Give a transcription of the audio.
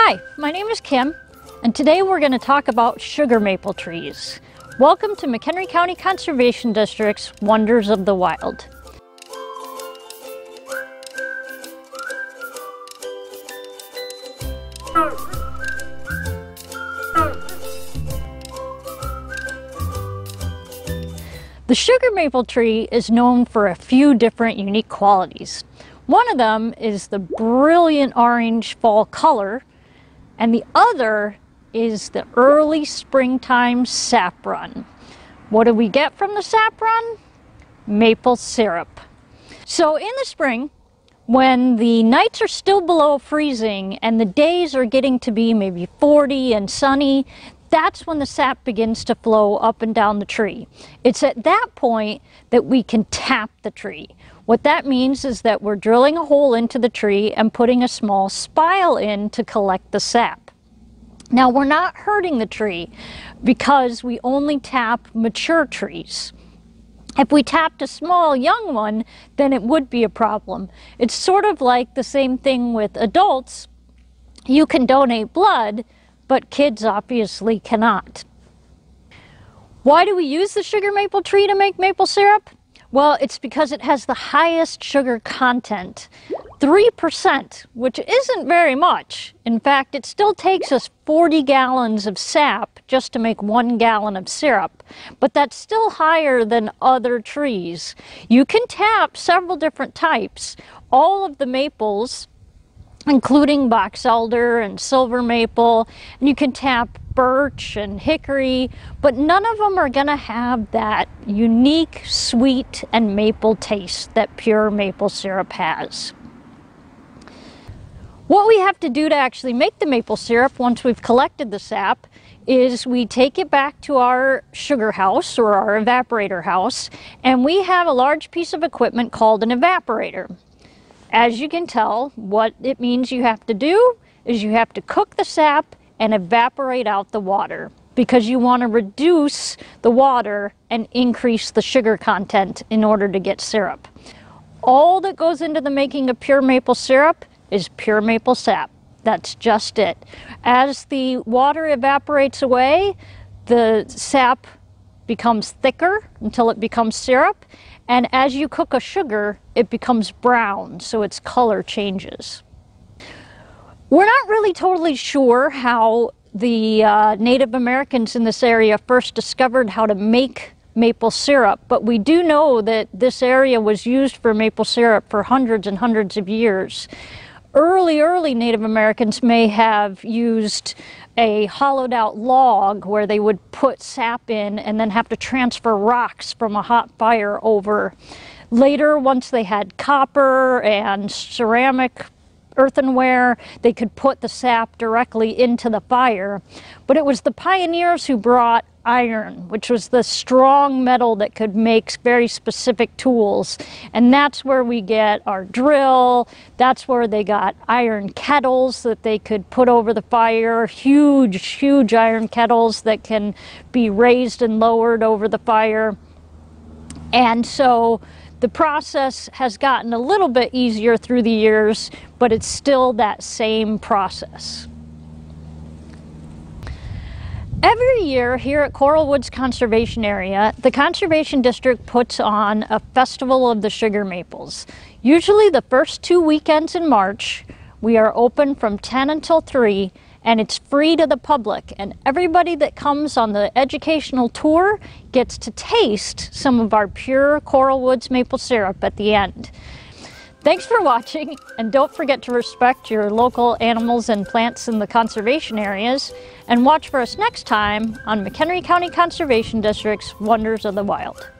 Hi, my name is Kim, and today we're going to talk about sugar maple trees. Welcome to McHenry County Conservation District's Wonders of the Wild. The sugar maple tree is known for a few different unique qualities. One of them is the brilliant orange fall color, and the other is the early springtime sap run. What do we get from the sap run? Maple syrup. So in the spring, when the nights are still below freezing and the days are getting to be maybe 40 and sunny, that's when the sap begins to flow up and down the tree. It's at that point that we can tap the tree. What that means is that we're drilling a hole into the tree and putting a small spile in to collect the sap. Now we're not hurting the tree because we only tap mature trees. If we tapped a small young one, then it would be a problem. It's sort of like the same thing with adults. You can donate blood, but kids obviously cannot. Why do we use the sugar maple tree to make maple syrup? Well, it's because it has the highest sugar content. 3%, which isn't very much. In fact, it still takes us 40 gallons of sap just to make one gallon of syrup, but that's still higher than other trees. You can tap several different types. All of the maples including box elder and silver maple. And you can tap birch and hickory, but none of them are going to have that unique sweet and maple taste that pure maple syrup has. What we have to do to actually make the maple syrup once we've collected the sap is we take it back to our sugar house or our evaporator house and we have a large piece of equipment called an evaporator. As you can tell, what it means you have to do is you have to cook the sap and evaporate out the water because you want to reduce the water and increase the sugar content in order to get syrup. All that goes into the making of pure maple syrup is pure maple sap. That's just it. As the water evaporates away, the sap becomes thicker until it becomes syrup and as you cook a sugar, it becomes brown, so its color changes. We're not really totally sure how the uh, Native Americans in this area first discovered how to make maple syrup, but we do know that this area was used for maple syrup for hundreds and hundreds of years. Early, early Native Americans may have used a hollowed out log where they would put sap in and then have to transfer rocks from a hot fire over. Later, once they had copper and ceramic earthenware, they could put the sap directly into the fire. But it was the pioneers who brought iron, which was the strong metal that could make very specific tools. And that's where we get our drill. That's where they got iron kettles that they could put over the fire, huge, huge iron kettles that can be raised and lowered over the fire. And so the process has gotten a little bit easier through the years, but it's still that same process. Every year here at Coral Woods Conservation Area, the Conservation District puts on a Festival of the Sugar Maples. Usually the first two weekends in March, we are open from 10 until 3 and it's free to the public and everybody that comes on the educational tour gets to taste some of our pure Coral Woods maple syrup at the end. Thanks for watching, and don't forget to respect your local animals and plants in the conservation areas, and watch for us next time on McHenry County Conservation District's Wonders of the Wild.